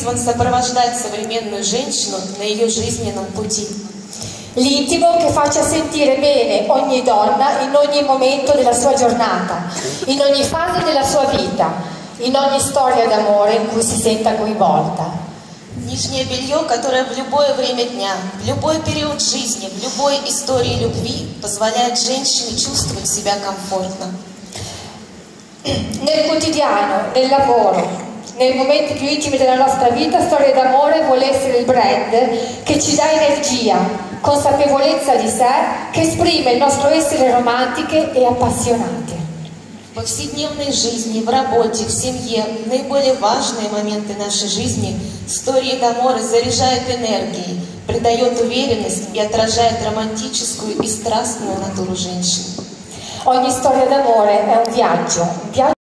призван сопровождать современную женщину на ее жизненном пути. L'intimo che faccia sentire bene ogni donna in ogni momento della sua giornata, in ogni fase della sua vita, in ogni storia d'amore in cui si senta coinvolta. Нижнее белье, которое в любое время дня, в любой период жизни, в любой истории любви позволяет женщине чувствовать себя комфортно. Nel quotidiano, nel lavoro, nei momenti più intimi della nostra vita, Storia d'amore vuole essere il brand che ci dà energia, consapevolezza di sé, che esprime il nostro essere romantiche e appassionate. В повседневной жизни, в работе, в семье, в наиболее важные моменты нашей жизни истории Даморы заряжает энергией, придает уверенность и отражает романтическую и страстную натуру женщины. Ogni storia d'amore è un viaggio, un viaggio